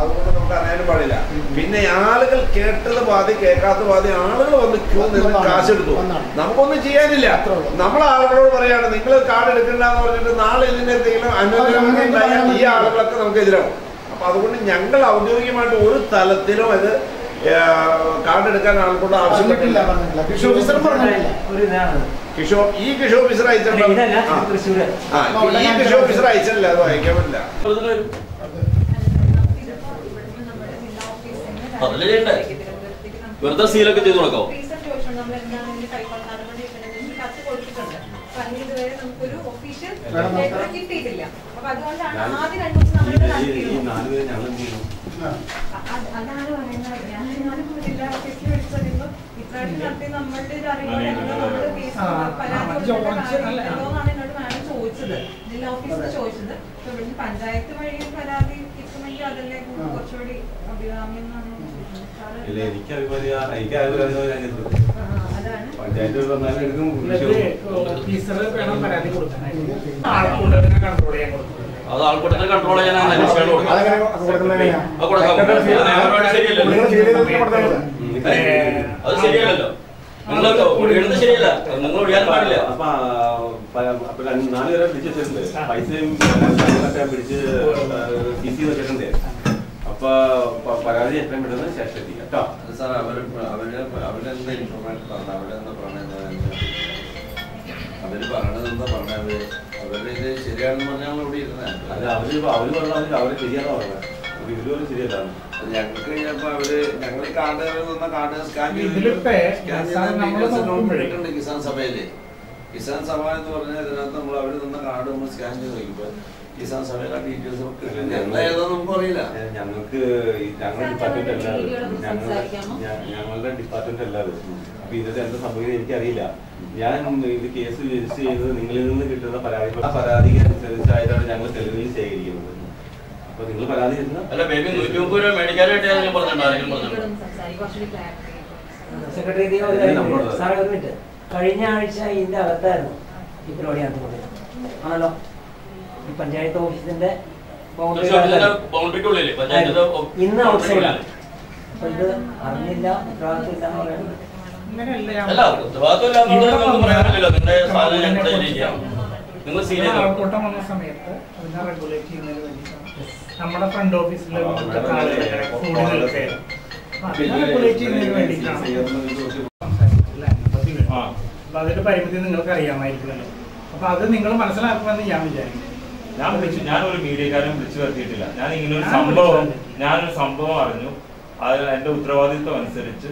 അതുകൊണ്ട് നമുക്ക് അറിയാനും പാടില്ല. പിന്നെ ആളുകൾ കേട്ടത് പാതി കേൾക്കാത്ത പാതി ആളുകൾ വന്ന് ക്യൂ നിന്ന് കാശെടുത്തു. നമുക്കൊന്നും ചെയ്യാനില്ല. നമ്മൾ ആളുകളോട് പറയാണ് നിങ്ങൾ കാർഡ് എടുക്കണ്ട എന്ന് പറഞ്ഞിട്ട് നാളെ ഇതിന് എന്തെങ്കിലും അന്വേഷണം ഈ ആളുകളൊക്കെ നമുക്ക് എതിരാവും. അപ്പൊ അതുകൊണ്ട് ഞങ്ങൾ ഔദ്യോഗികമായിട്ട് ഒരു തലത്തിലും ഇത് കാർഡ് എടുക്കാൻ ആൾക്കൊണ്ട് ആവശ്യപ്പെട്ടില്ല. ഒരു ഇതാണ്. കിഷോർ ഈ കിഷോ ഓഫീസർ ഈ കിഷോ ഓഫീസർ അയച്ചിട്ടില്ല അത് വായിക്കാൻ പറ്റില്ല വെറുതെ സീലൊക്കെ ചെയ്ത് കൊടുക്കോ നമ്മൾ കിട്ടിയിട്ടില്ല അപ്പൊ അതുകൊണ്ടാണ് ആദ്യം രണ്ടു ദിവസം നമ്മളിത് നടത്തിയിരുന്നു അത് അതാണ് പറയുന്നത്. ഞാൻ ജില്ലാ ഓഫീസിൽ വിളിച്ചു പറയുമ്പോ ഇത്രയും നടത്തി നമ്മളുടെ ആ. ഇല്ലല്ലോന്നാണ് എന്നോട് മാഡം ചോദിച്ചത്. ജില്ലാ ഓഫീസിൽ ചോദിച്ചത്. ഇവിടുന്ന് പഞ്ചായത്ത് വഴി പരാതി കിട്ടുമെങ്കിൽ അതല്ലേ കുറച്ചുകൂടി അഭികാമ്യം എനിക്ക് പഞ്ചായത്ത് ഓഫീസർ വേണം പരാതി കൊടുക്കാനായിട്ട് ആൾക്കൂട്ടത്തിനെ കൺട്രോൾ ചെയ്യാൻ കൊടുക്കും. അത് ആൾക്കൂട്ടത്തെ കൺട്രോൾ ചെയ്യാനാണ്? അത് ശരിയല്ലല്ലോ. നിങ്ങൾ ഒഴിയുന്നത് ശരിയല്ല. നിങ്ങൾ ഒഴിയാൻ പാടില്ല. അപ്പൊ ആ, പ- അപ്പൊ രണ്ട് നാല് പേരെ പിടിച്ച് വെച്ചിട്ടുണ്ട്. പൈസയും പിടിച്ച് സി സി വെച്ചിട്ടുണ്ട്. അപ്പൊ പരാതി എത്രയും പെട്ടെന്ന് ശേഷം എത്തിക്കാം കേട്ടോ സാർ അവർ അവരുടെ അവരുടെ എന്താ ഇൻഫോർമേഷൻ പറഞ്ഞത് എന്താ പറഞ്ഞത് അവർ പറയണത് എന്താ പറഞ്ഞത് അവരുടെ ഇത് ശരിയാണെന്ന് പറഞ്ഞാൽ ഇവിടെ ഇരുന്നത് അല്ല അവർ അവർ പറഞ്ഞാൽ അവർ ശരിയാണോ പറഞ്ഞത് ഒരു ശരിയല്ലാണ് ഞങ്ങൾക്ക് കഴിഞ്ഞപ്പോ അവർ ഞങ്ങൾ കാർഡ് തന്ന കാർഡ് സ്കാൻ ചെയ്തിട്ടുണ്ട് കിസാൻ സഭയിൽ. കിസാൻ സഭ എന്ന് പറഞ്ഞാൽ ഇതിനകത്ത് നമ്മൾ അവർ തന്ന കാർഡ് നമ്മൾ സ്കാൻ ചെയ്ത് നോക്കിയപ്പോ കിസാൻ സഭയിലെ ഡീറ്റെയിൽസ് എന്തായതെന്ന് നമുക്ക് അറിയില്ല. ഏ, ഞങ്ങൾക്ക് ഈ- ഞങ്ങളുടെ ഡിപ്പാർട്ട്മെന്റ് അല്ല അത്. ഞങ്ങളുടെ ഞങ്ങളുടെ ഡിപ്പാർട്ട്മെന്റ് അല്ല അത്. അപ്പൊ ഇതിന്റെ എന്താ സംഭവിക്കുന്നത് എനിക്കറിയില്ല. ഞാൻ ഇത് കേസ് രജിസ്റ്റർ ചെയ്തത് നിങ്ങളിൽ നിന്ന് കിട്ടുന്ന പരാതി ആ പരാതിക്ക് അനുസരിച്ചായിട്ടാണ് ഞങ്ങൾ തെളിവിൽ ശേഖരിക്കുന്നത് അപ്പൊ നിങ്ങൾ പരാതി അല്ല ബേബി നൂറ്റി മുപ്പത് രൂപ മേടിക്കാനായിട്ട് ഞാൻ പറഞ്ഞിട്ടുണ്ടോ? ആരെങ്കിലും പറഞ്ഞിട്ടുണ്ടോ? സെക്രട്ടറി ഇത് ഒരു സാറേ ഒരു മിനിറ്റ് കഴിഞ്ഞ ആഴ്ച ഇതിന്റെ അകത്തായിരുന്നു ഈ പരിപാടി നടത്തുന്നത് ആണല്ലോ? ഈ പഞ്ചായത്ത് ഓഫീസിന്റെ ഇന്ന് ഔട്ട്സൈഡാണ് അപ്പൊ ഇത് അറിഞ്ഞില്ല എന്ന് പറയുന്നത്. ആൾക്കൂട്ടം വന്ന സമയത്ത് അതിനെ റെഗുലേറ്റ് ചെയ്യുന്നതിന് വേണ്ടിയിട്ടാണ്. നമ്മുടെ ഫ്രണ്ട് ഓഫീസിലെ റെഗുലേറ്റ് ചെയ്യുന്നതിന് വേണ്ടിയിട്ടാണ്. സംസാരിക്കുന്നത്. അപ്പൊ അതിന്റെ പരിമിതി നിങ്ങൾക്ക് അറിയാമായിരിക്കുമല്ലോ അപ്പൊ അത് നിങ്ങൾ മനസ്സിലാക്കുമെന്ന് ഞാൻ വിചാരിക്കുന്നു. ഞാൻ വിളിച്ചു ഞാൻ ഒരു മീഡിയക്കാരും വിളിച്ചു വരുത്തിയിട്ടില്ല. ഞാൻ ഇങ്ങനെ ഒരു സംഭവം ഞാനൊരു സംഭവം അറിഞ്ഞു. അത് എന്റെ ഉത്തരവാദിത്വം അനുസരിച്ച്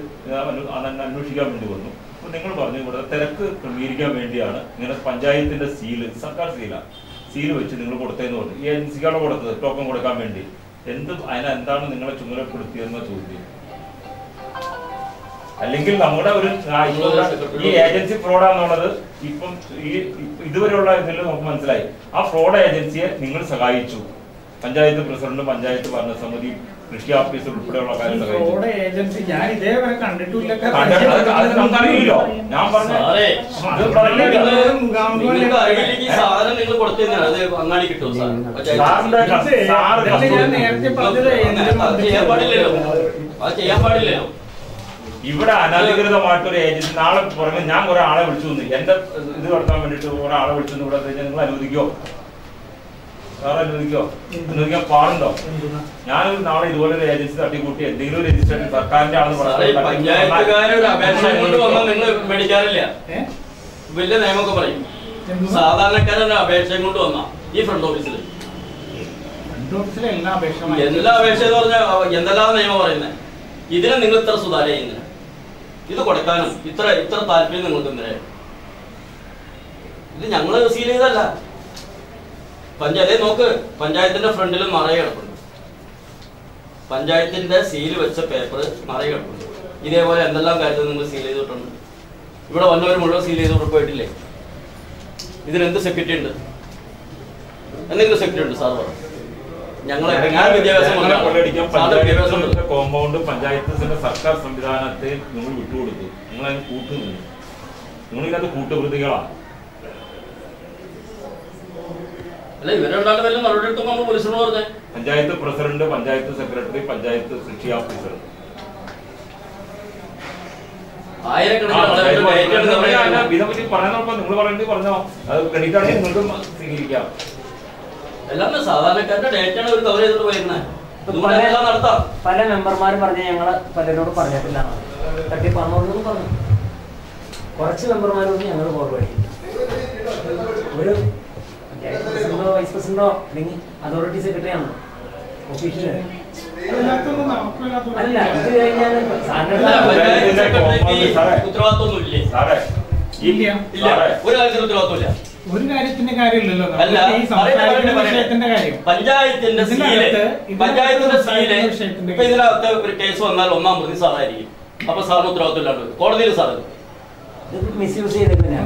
അന്വേഷിക്കാൻ വേണ്ടി വന്നു. അപ്പൊ നിങ്ങൾ പറഞ്ഞു ഇവിടെ തിരക്ക് ക്രമീകരിക്കാൻ വേണ്ടിയാണ് ഇങ്ങനെ പഞ്ചായത്തിന്റെ സീൽ സർക്കാർ സീല. സീൽ വെച്ച് നിങ്ങൾ കൊടുത്തതെന്ന് പറഞ്ഞു. ഈ ഏജൻസിക്കാണ് കൊടുത്തത് ടോക്കൺ കൊടുക്കാൻ വേണ്ടി. എന്ത് അതിനെന്താണ് നിങ്ങളെ ചുമതലപ്പെടുത്തിയതെന്ന ചോദ്യം. അല്ലെങ്കിൽ നമ്മുടെ ഒരു ഈ ഏജൻസി ഫ്രോഡാന്നുള്ളത് ഇപ്പം ഈ ഇതുവരെയുള്ള ഇതിൽ നമുക്ക് മനസ്സിലായി. ആ ഫ്രോഡ് ഏജൻസിയെ നിങ്ങൾ സഹായിച്ചു. പഞ്ചായത്ത് പ്രസിഡന്റ് പഞ്ചായത്ത് ഭരണസമിതി കൃഷി ഓഫീസർ ഉൾപ്പെടെയുള്ള കാര്യം സഹായിച്ചു. ഫ്രോഡ് ഏജൻസി ഞാൻ ഇതേവരെ കണ്ടിട്ടില്ല. കണ്ട- അത് അത് നമുക്കറിയില്ലോ ഞാൻ പറഞ്ഞു ചെയ്യാൻ പാടില്ലല്ലോ. ഇവിടെ അനധികൃതമായിട്ടൊരു ഏജൻസി നാളെ പുറമെ ഞാൻ കുറെ ആളെ വിളിച്ചു തന്നു എന്റെ ഇത് നടത്താൻ വേണ്ടിട്ട് കുറെ ആളെ വിളിച്ചു ഇവിടെ കഴിഞ്ഞാൽ നിങ്ങൾ അനുവദിക്കോ? സാറ് അനുവദിക്കോ? അനുവദിക്കാൻ പാടുണ്ടോ? ഞാൻ നാളെ ഇതുപോലെ ഒരു ഏജൻസി തട്ടിക്കൂട്ടി. എന്തെങ്കിലും ഒരു രജിസ്ട്രേഷൻ സർക്കാരിന്റെ ആണെന്ന് ഒരു മേടിക്കാറില്ല. വലിയ നിയമമൊക്കെ പറയും. സാധാരണക്കാരൻ സാധാരണക്കാരൊരു അപേക്ഷയും കൊണ്ട് വന്ന ഈ ഫ്രണ്ട് ഓഫീസിൽ ഫ്രണ്ട് ഓഫീസിലെ എല്ലാ അപേക്ഷ എല്ലാ അപേക്ഷ എന്ന് പറഞ്ഞാൽ എന്തെല്ലാം നിയമം പറയുന്നത് ഇതിനെ നിങ്ങൾ ഇത്ര സുതാര്യ ചെയ്യുന്നില്ല. ഇത് കൊടുക്കാനും ഇത്ര ഇത്ര താല്പര്യം നിങ്ങൾക്ക് എന്തിനാ? ഇത് ഞങ്ങൾ സീൽ ചെയ്തല്ല പഞ്ചായത്തെ നോക്ക് പഞ്ചായത്തിന്റെ ഫ്രണ്ടിൽ മറയ കിടപ്പുണ്ട്. പഞ്ചായത്തിന്റെ സീൽ വെച്ച പേപ്പർ മറ കിടപ്പുണ്ട്. ഇതേപോലെ എന്തെല്ലാം കാര്യത്തിൽ നിങ്ങൾ സീൽ ചെയ്തിട്ടുണ്ട് ഇവിടെ വന്നവർ മുഴുവൻ സീൽ ചെയ്ത് ഉറപ്പായിട്ടില്ലേ ഇതിനെന്ത് സെക്യൂരിറ്റി ഉണ്ട്? എന്തെങ്കിലും സെക്യൂരിറ്റി ഉണ്ട് സാർ പറ കോമ്പൗണ്ട് പഞ്ചായത്തിന്റെ സർക്കാർ സംവിധാനത്തെ നിങ്ങൾ വിട്ടുകൊടുത്തു. നിങ്ങൾ അതിന് കൂട്ടുനിന്നു നിങ്ങൾ ഇതിനകത്ത് കൂട്ടുപ്രതികളാണ് അല്ല രണ്ടാളുടെ പേരിൽ നടപടി എടുക്കുമ്പോൾ നമ്മൾ പോലീസിനോട് പറഞ്ഞേ. പഞ്ചായത്ത് പ്രസിഡന്റ് പഞ്ചായത്ത് സെക്രട്ടറി പഞ്ചായത്ത് കൃഷി ഓഫീസർ. ആയിരക്കണക്കിന് ഇതിനെപ്പറ്റി പറയുന്നപ്പോ നിങ്ങൾ പറയുന്നത് പറഞ്ഞോ അത് ക്രെഡിറ്റാണെങ്കിൽ നിങ്ങൾക്കും സ്വീകരിക്കാം. എല്ലാം സാധാരണക്കാരുടെ ഡേറ്റാണ് ഒരു കവർ ചെയ്തിട്ട് പോയിരുന്നത് പല എല്ലാം നടത്താം. പല മെമ്പർമാരും പറഞ്ഞു ഞങ്ങൾ പലരോട് പറഞ്ഞിട്ടില്ല തട്ടിപ്പാണെന്നൊന്നും പറഞ്ഞു. കുറച്ച് മെമ്പർമാരൊന്നും ഞങ്ങൾ ഫോർവേഡ് ചെയ്തു ഒരു പഞ്ചായത്ത് പ്രസിഡന്റോ വൈസ് പ്രസിഡന്റോ അല്ലെങ്കിൽ അതോറിറ്റി സെക്രട്ടറി ആണോ? ഒഫീഷ്യൽ അതിനകത്തൊന്നും അല്ല ഇത് കഴിഞ്ഞാൽ ഇല്ലേ സാറേ ഇല്ല. ഇല്ല സാറേ, ഒരു കാര്യത്തിന് ഉത്തരവാദിത്വമില്ല. ഒരു കാര്യത്തിന്റെ കാര്യമില്ലല്ലോ. അല്ല. വിഷയത്തിന്റെ കാര്യം. പഞ്ചായത്തിന്റെ സീൽ പഞ്ചായത്തിന്റെ സീൽ. ഇപ്പൊ ഇതിനകത്ത് ഒരു കേസ് വന്നാൽ ഒന്നാം പ്രതി സാറായിരിക്കും. അപ്പൊ സാറിന് വരും. കോടതിയിൽ സാറ്. മിസ്യൂസ് ചെയ്തിട്ടില്ല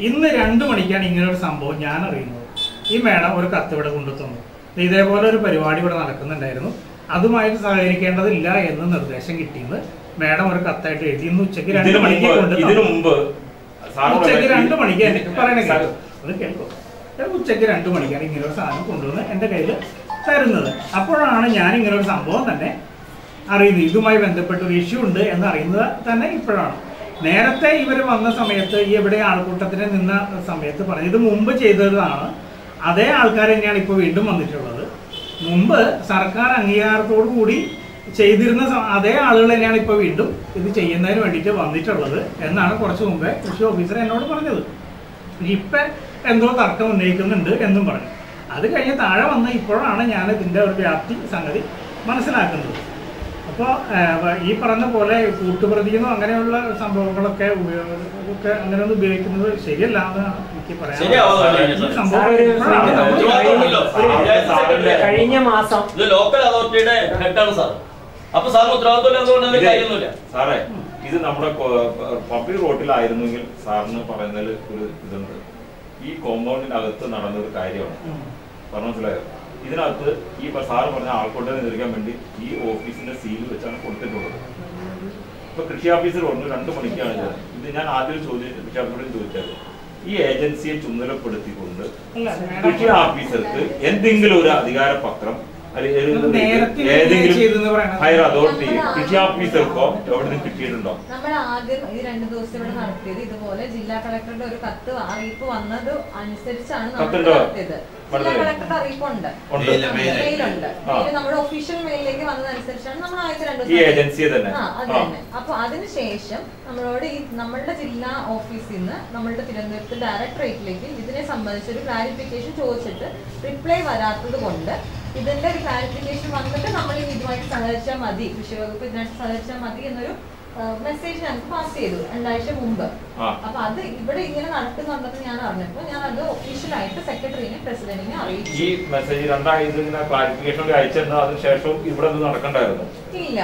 ഇന്ന് രണ്ടു മണിക്കാണ് ഇങ്ങനെ ഒരു സംഭവം ഞാൻ അറിയുന്നത് ഈ മേഡം ഒരു കത്ത് ഇവിടെ കൊണ്ടു തന്നു. ഇതേപോലെ ഒരു പരിപാടി ഇവിടെ നടക്കുന്നുണ്ടായിരുന്നു. അതുമായിട്ട് സഹകരിക്കേണ്ടതില്ല എന്ന് നിർദ്ദേശം കിട്ടിയെന്ന് മേഡം ഒരു കത്തായിട്ട് എഴുതി. ഇന്ന് ഉച്ചയ്ക്ക് രണ്ട് മണിക്ക് കൊണ്ട്. ഉച്ചയ്ക്ക് രണ്ട് മണിക്ക് പറയണ കേട്ടോ. അത് കേൾക്കും. ഉച്ചയ്ക്ക് ഉച്ചയ്ക്ക് രണ്ട് മണിക്കാണ് ഇങ്ങനെ ഒരു സാധനം കൊണ്ടുവന്ന് എന്റെ കയ്യിൽ തരുന്നത്. അപ്പോഴാണ് ഞാൻ ഇങ്ങനെ ഒരു സംഭവം തന്നെ അറിയുന്നത്. ഇതുമായി ബന്ധപ്പെട്ട ഒരു ഇഷ്യൂ ഉണ്ട് എന്ന് അറിയുന്നത് തന്നെ ഇപ്പോഴാണ്. നേരത്തെ ഇവർ വന്ന സമയത്ത് ഈ എവിടെ ആൾക്കൂട്ടത്തിന് നിന്ന സമയത്ത് പറഞ്ഞു ഇത് മുമ്പ് ചെയ്തതാണ്. അതേ ആൾക്കാർ തന്നെയാണ് ഇപ്പോൾ വീണ്ടും വന്നിട്ടുള്ളത്. മുമ്പ് സർക്കാർ അംഗീകാരത്തോടു കൂടി ചെയ്തിരുന്ന അതേ ആളുകൾ തന്നെയാണ് ഇപ്പോൾ വീണ്ടും ഇത് ചെയ്യുന്നതിന് വേണ്ടിയിട്ട് വന്നിട്ടുള്ളത് എന്നാണ് കുറച്ച് മുമ്പേ കൃഷി ഓഫീസർ എന്നോട് പറഞ്ഞത്. ഇപ്പൊ എന്തോ തർക്കം ഉന്നയിക്കുന്നുണ്ട് എന്നും പറഞ്ഞു. അത് കഴിഞ്ഞ് താഴെ വന്ന് ഇപ്പോഴാണ് ഞാൻ ഇതിന്റെ ഒരു വ്യാപ്തി സംഗതി മനസ്സിലാക്കുന്നത്. അപ്പോൾ ഈ പറഞ്ഞ പോലെ കൂട്ടുപ്രതിയെന്നോ അങ്ങനെയുള്ള സംഭവങ്ങളൊക്കെ ഉപയോഗ- ഒക്കെ അങ്ങനെ ഒന്നും ഉപയോഗിക്കുന്നത് ശരിയല്ല എന്നാണ് എനിക്ക് പറയാൻ കഴിഞ്ഞ മാസം. ഇത് ലോക്കൽ അതോറിറ്റിയുടെ ഹെഡാണ് സാർ. അപ്പൊ സാറിന് ഉത്തരവാദിത്വം അതുകൊണ്ട് ഇത് കാര്യമൊന്നുമില്ല. സാറേ ഇത് നമ്മുടെ പബ്ലിക് റോഡിലായിരുന്നെങ്കിൽ സാറിന് പറയുന്നതിൽ ഒരു ഇതുണ്ട്. ഈ കോമ്പൗണ്ടിനകത്ത് നടന്നൊരു കാര്യമാണ്. പറഞ്ഞ പറഞ്ഞു മനസ്സിലായോ? ഇതിനകത്ത് ഈ സാറ് പറഞ്ഞ ആൾക്കൂട്ടം എതിർക്കാൻ വേണ്ടി ഈ ഓഫീസിന്റെ സീൽ വെച്ചാണ് കൊടുത്തിട്ടുള്ളത്. ഇപ്പൊ കൃഷി ഓഫീസർ പറഞ്ഞു രണ്ടു മണിക്കാണ് ഇത്. ഞാൻ ആദ്യം ചോദിച്ചു കൃഷി ഓഫീസറോട് ചോദിച്ചായിരുന്നു ഈ ഏജൻസിയെ ചുമതലപ്പെടുത്തിക്കൊണ്ട് കൃഷി ഓഫീസർക്ക് എന്തെങ്കിലും ഒരു അധികാര പത്രം അല്ലെങ്കിൽ ഏതെങ്കിലും. ഹയർ അതോറിറ്റി കൃഷി ഓഫീസർക്കോ എവിടെ നിന്ന് കിട്ടിയിട്ടുണ്ടോ നമ്മൾ ആദ്യം ഈ രണ്ട് ദിവസം ഇവിടെ നടത്തിയത് ഇതുപോലെ ജില്ലാ കളക്ടറുടെ ഒരു കത്ത് അറിയിപ്പ് വന്നത് അനുസരിച്ചാണ് നമ്മൾ? നടത്തിയത് ജില്ലാ കളക്ടറുടെ അറിയിപ്പുണ്ട് ഉണ്ട്. മെയിലുണ്ട്. നമ്മുടെ ഒഫീഷ്യൽ മെയിലിലേക്ക് വന്നതനുസരിച്ചാണ് നമ്മൾ ആദ്യത്തെ രണ്ട് ദിവസം ഏജൻസിയെ തന്നെ ആ അത് തന്നെ അപ്പൊ അതിനുശേഷം നമ്മളോട് ഈ നമ്മളുടെ ജില്ലാ ഓഫീസിൽ നിന്ന് നമ്മളുടെ തിരുവനന്തപുരത്ത് ഡയറക്ടറേറ്റിലേക്ക് ഇതിനെ സംബന്ധിച്ച് ഒരു ക്ലാരിഫിക്കേഷൻ ചോദിച്ചിട്ട് റിപ്ലൈ വരാത്തത് കൊണ്ട് ഇതിന്റെ ഒരു ക്ലാരിഫിക്കേഷൻ വന്നിട്ട് നമ്മൾ ഇതുമായിട്ട് സഹകരിച്ചാൽ മതി. കൃഷി വകുപ്പ് ഇതിനായിട്ട് സഹകരിച്ചാൽ മതി എന്നൊരു മെസ്സേജ് ഞങ്ങൾക്ക് പാസ് ചെയ്തു രണ്ടാഴ്ച മുമ്പ്. അപ്പൊ അത് ഇവിടെ ഇങ്ങനെ നടക്കുന്നുണ്ടെന്ന് ഞാൻ അറിഞ്ഞപ്പോ ഞാൻ അത് ഒഫീഷ്യലായിട്ട് സെക്രട്ടറിനെ പ്രസിഡന്റിനെ അറിയിച്ചു. ഈ മെസ്സേജ് രണ്ടാഴ്ച ഇങ്ങനെ ക്ലാരിഫിക്കേഷൻ ഒക്കെ അയച്ചിരുന്ന അതിനുശേഷം ഇവിടെ നടക്കണ്ടായിരുന്നു? ഇല്ല.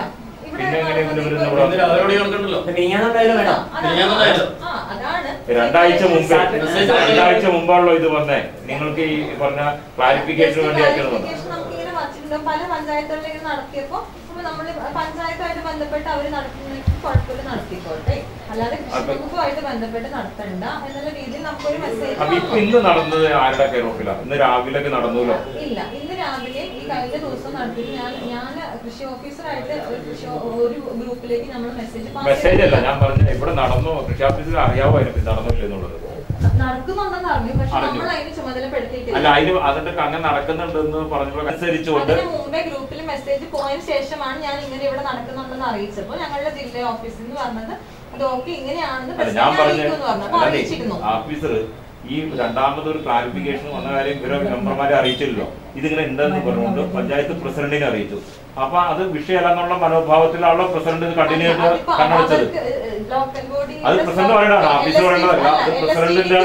രണ്ടാഴ്ച മുമ്പ് രണ്ടാഴ്ച മുമ്പാണല്ലോ ഇത് വന്നേ. നിങ്ങൾക്ക് ഈ പറഞ്ഞ ക്ലാരിഫിക്കേഷന് വേണ്ടി അയച്ചത് വച്ചിട്ടുണ്ട് പല പഞ്ചായത്തുകളിലേക്ക് ഇങ്ങനെ നടത്തിയപ്പോ അപ്പൊ നമ്മൾ പഞ്ചായത്തുമായിട്ട് ബന്ധപ്പെട്ട് അവർ നടത്തുന്നെങ്കിൽ കുഴപ്പമില്ല നടത്തിക്കോട്ടെ. അല്ലാതെ കൃഷി വകുപ്പുമായിട്ട് ബന്ധപ്പെട്ട് നടത്തണ്ട എന്നുള്ള രീതിയിൽ നമുക്കൊരു മെസ്സേജ് ഇപ്പൊ ഇന്ന് നടന്നത് ആരുടെ ഇന്ന് രാവിലെ നടന്നല്ലോ ഇല്ല ഇന്ന് രാവിലെ ഈ കഴിഞ്ഞ ദിവസം നടത്തിയിട്ട് ഞാൻ ഞാൻ കൃഷി ഓഫീസറായിട്ട് ഒരു ഗ്രൂപ്പിലേക്ക് നമ്മൾ മെസ്സേജ് മെസ്സേജ് അല്ല ഞാൻ പറഞ്ഞു ഇവിടെ നടന്നു കൃഷി ഓഫീസിൽ അറിയാവോ അതിന് നടന്നില്ല എന്നുള്ളത്? അല്ല അതിന് അതിന്റെ അങ്ങനെ നടക്കുന്നുണ്ടെന്ന് അതിന് മുമ്പേ ഗ്രൂപ്പിൽ മെസ്സേജ് പോയതിനു ശേഷമാണ് ഞാൻ ഇങ്ങനെ ഇവിടെ നടക്കുന്നുണ്ടെന്ന് അറിയിച്ചപ്പോൾ ഞങ്ങളുടെ ജില്ലാ ഓഫീസിൽ നിന്ന് പറഞ്ഞത് അത് ഓക്കെ ഇങ്ങനെയാണെന്ന് ഓഫീസർ ഈ രണ്ടാമത് ഒരു ക്ലാരിഫിക്കേഷൻ വന്ന കാര്യം ഇവരെ മെമ്പർമാരെ അറിയിച്ചില്ലല്ലോ. ഇതിങ്ങനെ ഉണ്ടെന്ന് പറഞ്ഞുകൊണ്ട് പഞ്ചായത്ത് പ്രസിഡന്റിനെ അറിയിച്ചു. അപ്പൊ അത് വിഷയമല്ലെന്നുള്ള മനോഭാവത്തിലാണല്ലോ പ്രസിഡന്റ് കണ്ടിന്യൂ ചെയ്ത് കണ്ണടച്ചത്. അത് പ്രസിഡന്റ് പറയണ ഓഫീസർ പറയണതല്ല. അത് പ്രസിഡന്റിന്റെ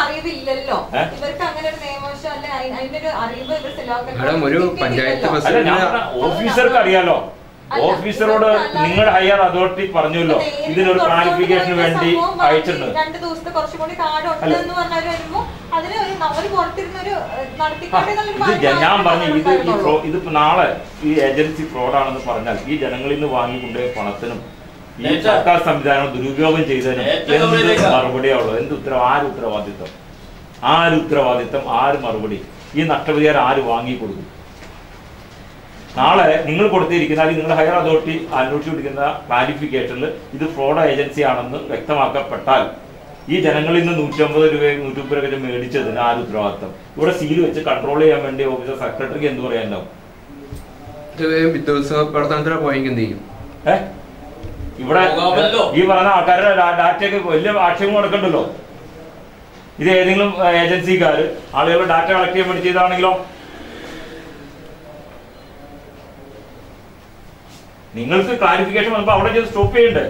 അറിവില്ലല്ലോ ഇവർക്ക് അങ്ങനെ ഒരു നിയമവശം അല്ലെ? അതിന്റെ ഒരു അറിവ് പഞ്ചായത്ത് ഓഫീസർക്ക് അറിയാലോ. ഓഫീസറോട് നിങ്ങളുടെ ഹയർ അതോറിറ്റി പറഞ്ഞല്ലോ ഇതിനൊരു ക്ലാരിഫിക്കേഷന് വേണ്ടി അയച്ചിട്ടുണ്ട്. രണ്ട് ദിവസത്തെ കുറച്ചും കൂടി കാർഡ് ഉണ്ട് എന്ന് പറഞ്ഞാൽ വരുമ്പോ അതിന് ഒരു ഞാൻ പറഞ്ഞു ഇത് ഇത് നാളെ ഈ ഏജൻസി ഫ്രോഡാണെന്ന് പറഞ്ഞാൽ ഈ ജനങ്ങളിൽ നിന്ന് വാങ്ങിക്കൊണ്ടുപോയ പണത്തിനും ഈ സർക്കാർ സംവിധാനം ദുരുപയോഗം ചെയ്തതിനും എന്ത് മുകളിലേക്ക്. മറുപടിയാ ഉള്ളത്? എന്ത് ഉത്തരവ് ആര് ഉത്തരവാദിത്വം? ആര് ഉത്തരവാദിത്വം? ആര് മറുപടി? ഈ നഷ്ടപരിഹാരം ആര് വാങ്ങി കൊടുക്കും നാളെ നിങ്ങൾ കൊടുത്തിരിക്കുന്ന അല്ലെങ്കിൽ നിങ്ങൾ ഹയർ അതോറിറ്റി അന്വേഷിച്ചു കൊടുക്കുന്ന ക്ലാരിഫിക്കേഷനിൽ ഇത് ഫ്രോഡ് ഏജൻസി ആണെന്ന് വ്യക്തമാക്കപ്പെട്ടാൽ ഈ ജനങ്ങളിൽ നിന്ന് നൂറ്റമ്പത് രൂപ നൂറ്റമ്പത് രൂപ മേടിച്ചതിന് ആര് ഉത്തരവാദിത്വം? ഇവിടെ സീൽ വെച്ച് കൺട്രോൾ ചെയ്യാൻ വേണ്ടി ഓഫീസർ സെക്രട്ടറിക്ക് എന്ത് പറയാനുണ്ടാവും? വിദ്യോത്സവ പ്രവർത്തനത്തിന് പോയെങ്കിൽ എന്ത് ചെയ്യും? ഏ? ഇവിടെ ഈ പറഞ്ഞ ആൾക്കാരുടെ ഡാറ്റയൊക്കെ വലിയ ആക്ഷേപം കൊടുക്കണ്ടല്ലോ. ഇത് ഏതെങ്കിലും ഏജൻസിക്കാർ ആളുകളുടെ ഡാറ്റ കളക്ട് ചെയ്യാൻ വേണ്ടി ചെയ്താണെങ്കിലോ? നിങ്ങൾക്ക് ക്ലാരിഫിക്കേഷൻ വന്നപ്പോൾ അവിടെ ചെയ്ത് സ്റ്റോപ്പ് ചെയ്യണ്ടേ?